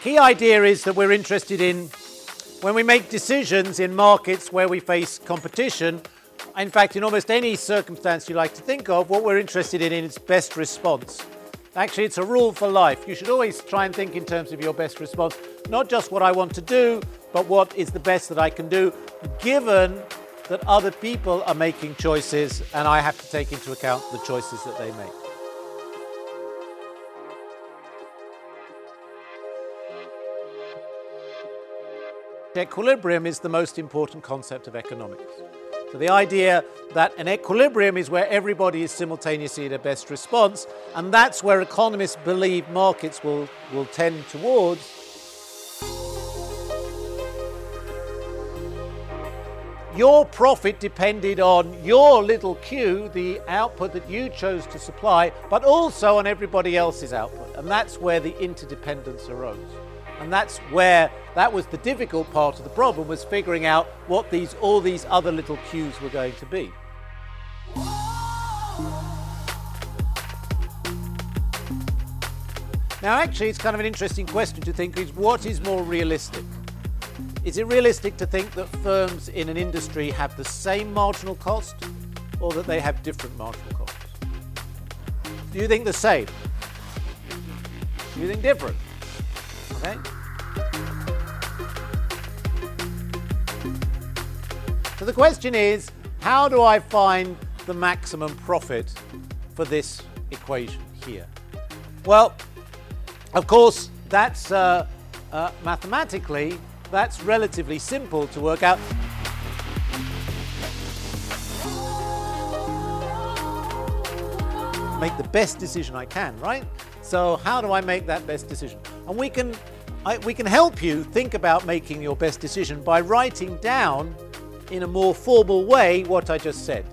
key idea is that we're interested in when we make decisions in markets where we face competition, in fact, in almost any circumstance you like to think of, what we're interested in is best response. Actually, it's a rule for life. You should always try and think in terms of your best response, not just what I want to do, but what is the best that I can do, given that other people are making choices and I have to take into account the choices that they make. Equilibrium is the most important concept of economics. So the idea that an equilibrium is where everybody is simultaneously at a best response, and that's where economists believe markets will, will tend towards. Your profit depended on your little Q, the output that you chose to supply, but also on everybody else's output. And that's where the interdependence arose. And that's where that was the difficult part of the problem was figuring out what these all these other little Qs were going to be. Now actually it's kind of an interesting question to think is what is more realistic? Is it realistic to think that firms in an industry have the same marginal cost or that they have different marginal costs? Do you think the same? Do you think different? Okay? So the question is, how do I find the maximum profit for this equation here? Well, of course, that's uh, uh, mathematically, that's relatively simple to work out. Make the best decision I can, right? So how do I make that best decision? And we can, I, we can help you think about making your best decision by writing down in a more formal way what I just said.